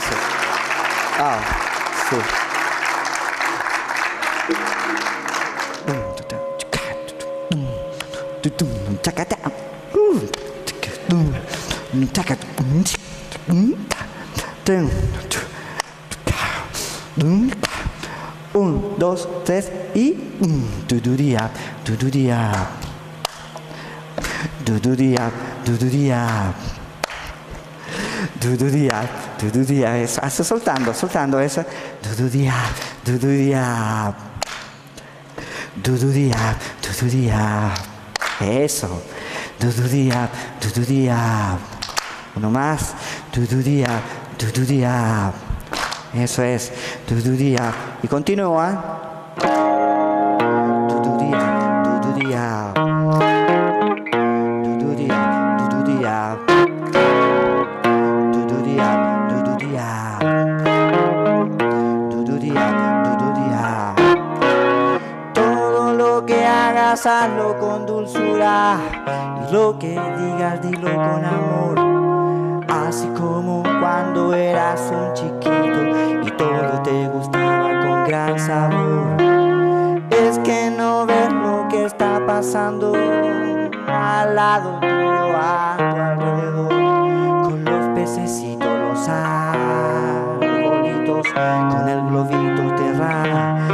graças ah, ao Um, dois, três e um. Duduria, duduria. Duduria, duduria. Duduria, duduría, eso, hace soltando, soltando eso, duduría, duduría, duduría, duduría, eso, duduría, duduría, uno más, duduría, duduría. Eso es, duduría. Y continúa. Hagas, hazlo con dulzura. Y lo que digas, dilo con amor. Así como cuando eras un chiquito y todo te gustaba con gran sabor. Es que no ves lo que está pasando al lado tuyo, a tu alrededor, con los pececitos, los arbolitos, con el globito terra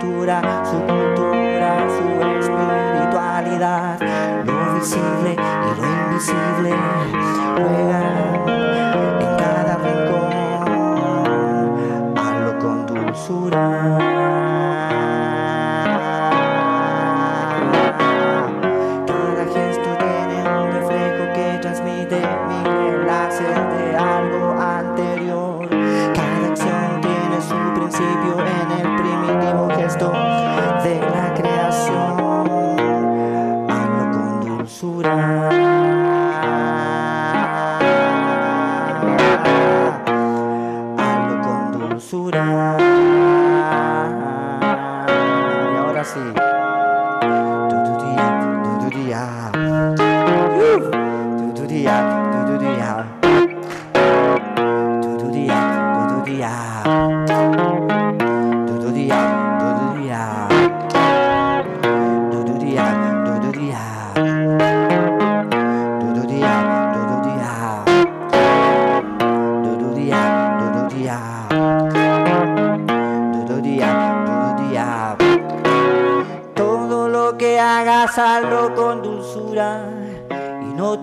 su cultura, su espiritualidad, lo visible y lo invisible juegan du-du-dia, du-du-dia. Du-du-dia,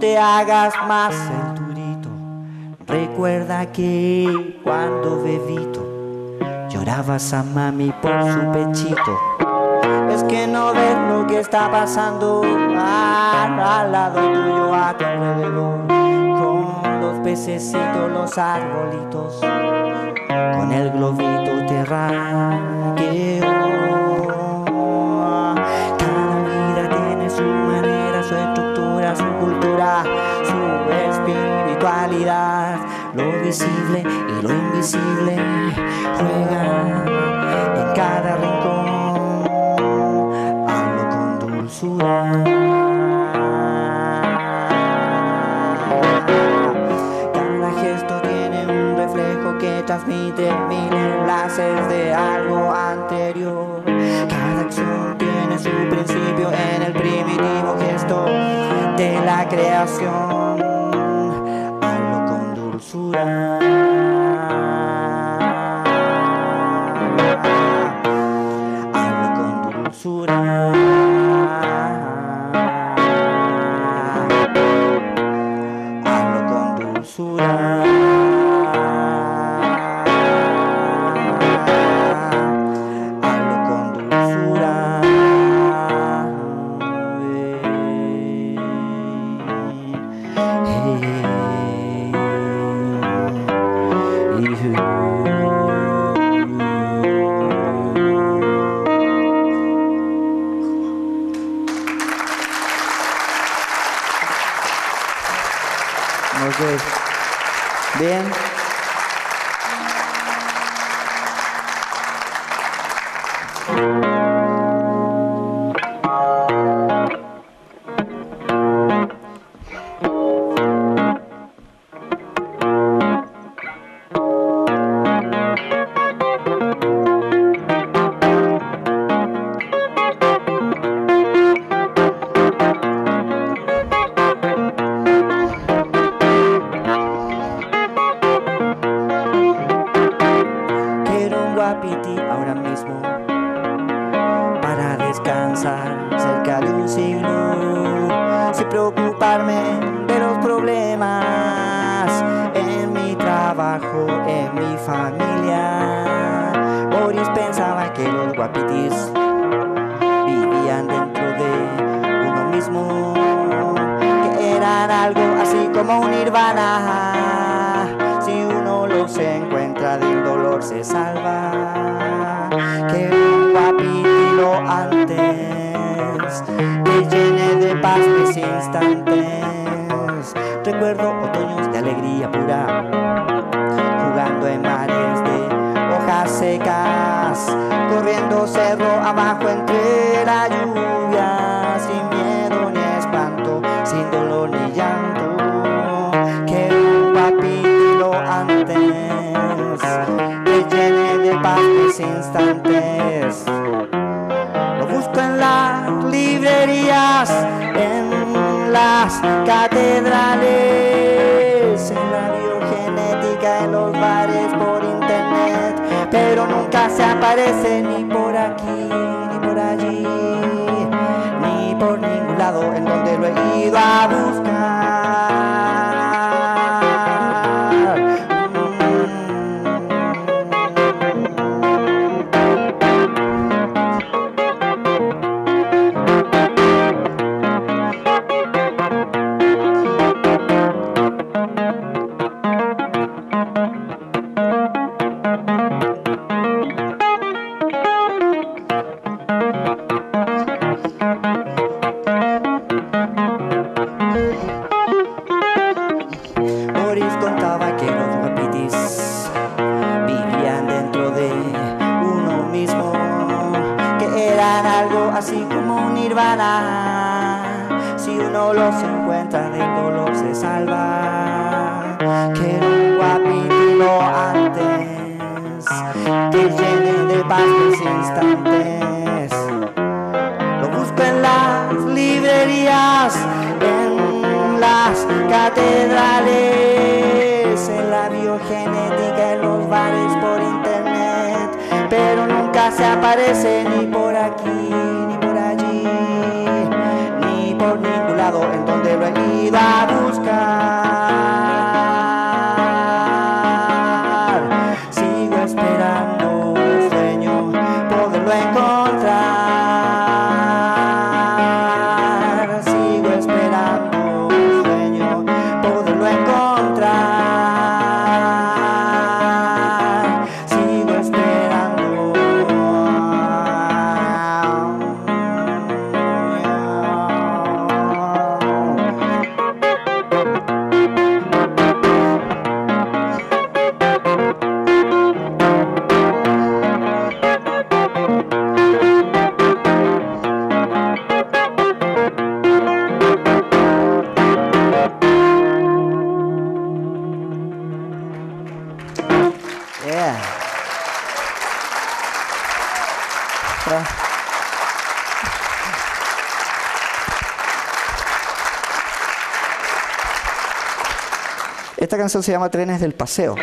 te hagas más el durito. Recuerda que cuando bebito llorabas a mami por su pechito. Es que no ves lo que está pasando al, lado tuyo, a tu alrededor. Con los pececitos, los arbolitos, con el globito terráqueo. Visible y lo invisible juegan en cada rincón. Hazlo con dulzura. Cada gesto tiene un reflejo que transmite mil enlaces de algo anterior. Cada acción tiene su principio en el primitivo gesto de la creación. Con Recuerdo otoños de alegría pura, jugando en mares de hojas secas, corriendo cerro abajo entre la lluvia, sin miedo ni espanto, sin dolor ni llanto. Que un papito antes que llene de paz mis instantes. Lo busco en las librerías, las catedrales, en la biogenética, en los bares, por internet, pero nunca se aparece ni por aquí, ni por allí, ni por ningún lado en donde lo he ido a buscar. catedrales, en la biogenética, en los bares por internet, pero nunca se aparece ni por aquí, ni por allí, ni por ningún lado en donde lo he ido a buscar. canción se llama Trenes del Paseo.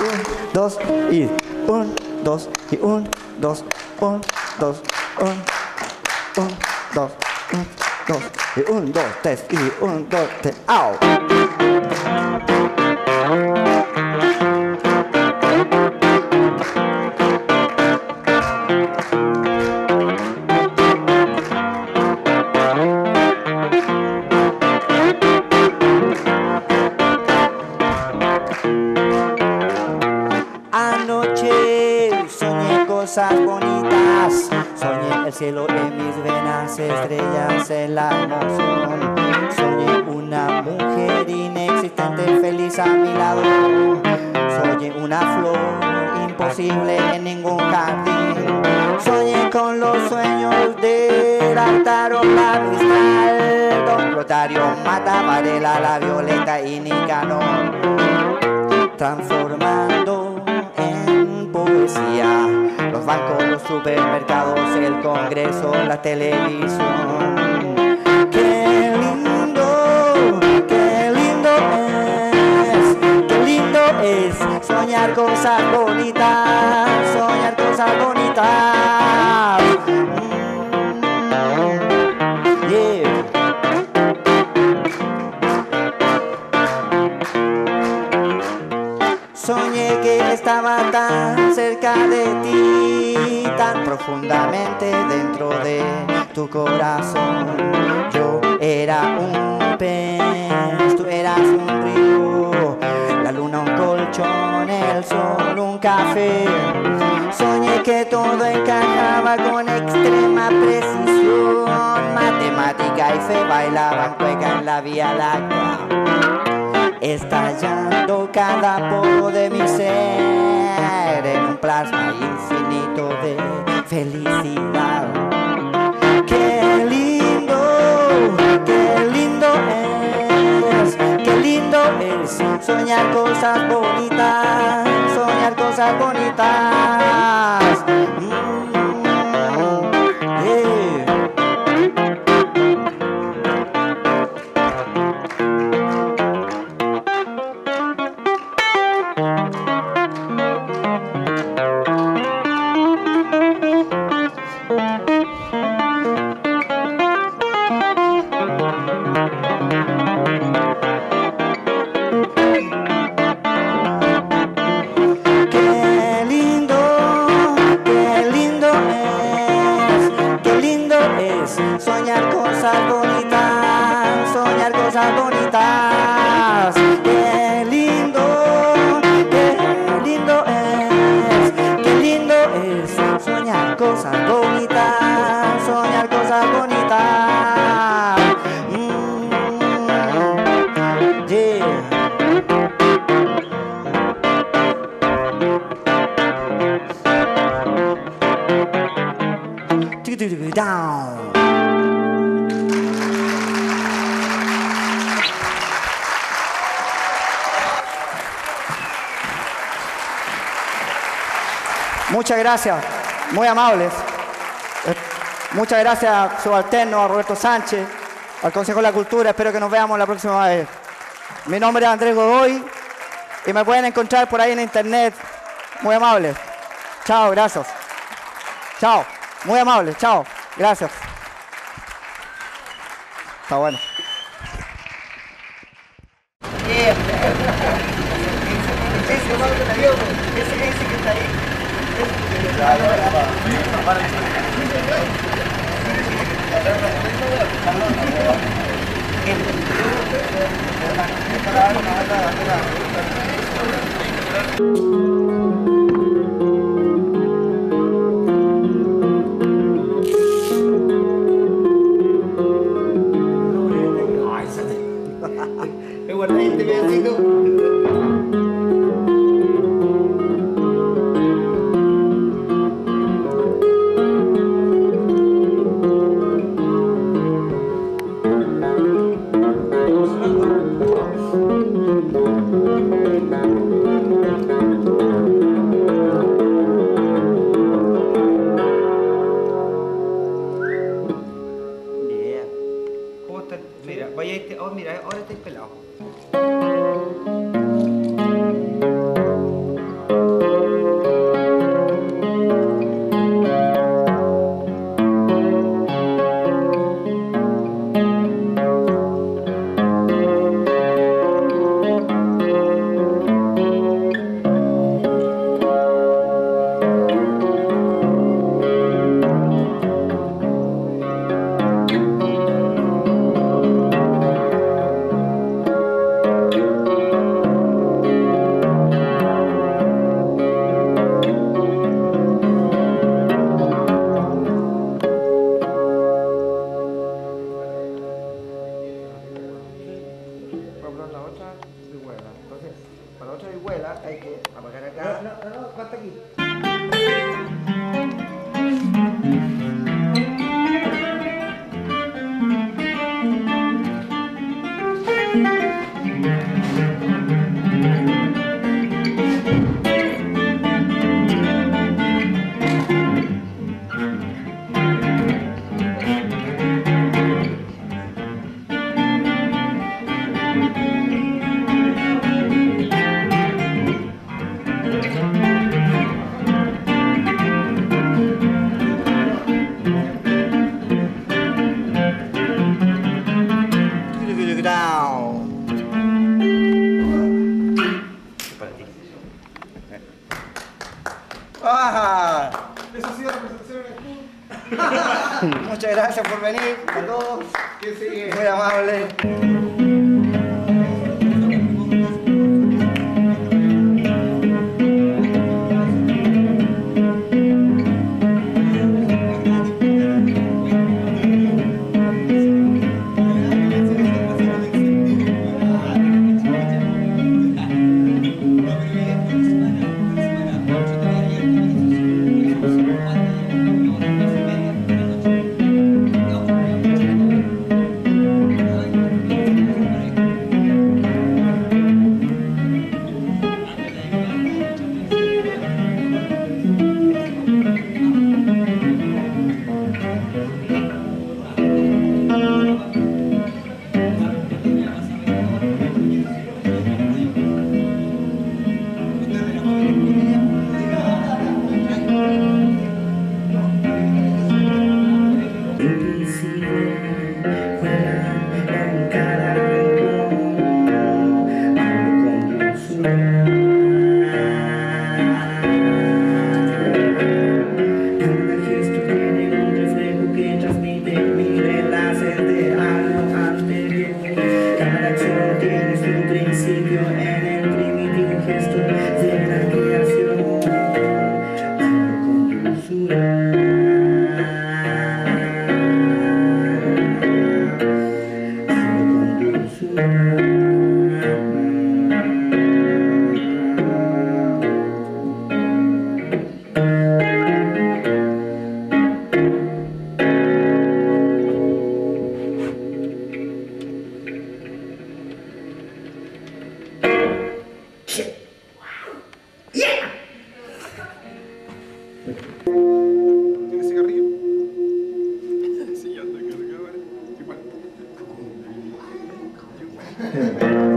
Un, dos y un, dos y un, dos, un, dos, un, un, dos, un, dos y un, dos, tres y un, dos, tres, ¡au! Una flor imposible en ningún jardín. Soñé con los sueños de la Mistral, Don Plotario, Mata, Varela, la Violeta y Nicanor transformando en poesía los bancos, los supermercados, el congreso, la televisión. Soñar cosas bonitas, soñar cosas bonitas. Mm. Soñé que estaba tan cerca de ti, tan profundamente dentro de tu corazón. Yo era un pez, tú eras un río, la luna un colchón, el sol un café. Soñé que todo encajaba con extrema precisión, matemática y fe bailaban cueca en la vía láctea estallando cada poro de mi ser en un plasma infinito de felicidad. Qué lindo, qué lindo es soñar cosas bonitas, soñar cosas bonitas. Muchas gracias, muy amables. Eh, Muchas gracias a subalterno, a Roberto Sánchez, al Consejo de la Cultura. Espero que nos veamos la próxima vez. Mi nombre es Andrés Godoy y me pueden encontrar por ahí en internet. Muy amables. Chao, gracias. Chao. Muy amable. Chao. Gracias. Está bueno. Me Yeah.